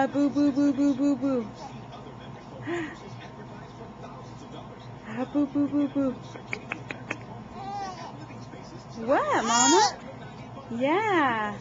Ah, boo, boo, boo, boo, boo, boo. Ah, boo, boo, boo, boo. What, Mama? Yeah.